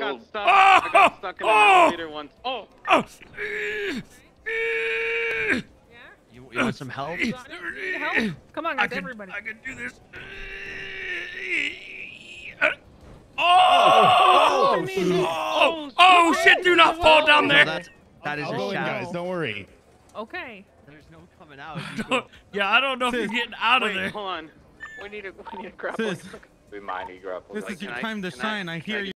got oh. stuck. Oh! I got oh. stuck in the Oh! elevator once. Oh, Oh. Yeah? You, you want some help? Do I need help? Come on, I guys, can, everybody. I can do this. Oh! Oh! Oh! Oh! Oh, oh shit! Do not fall down No, there. that's, that is I'll a shadow. guys. Don't worry. Okay. There's no coming out. Yeah, I don't know if you're getting out of there. hold on. We need to, we need to grapple. Siz. We might need grapple. This Like, is your I- time to shine. I- I hear I you.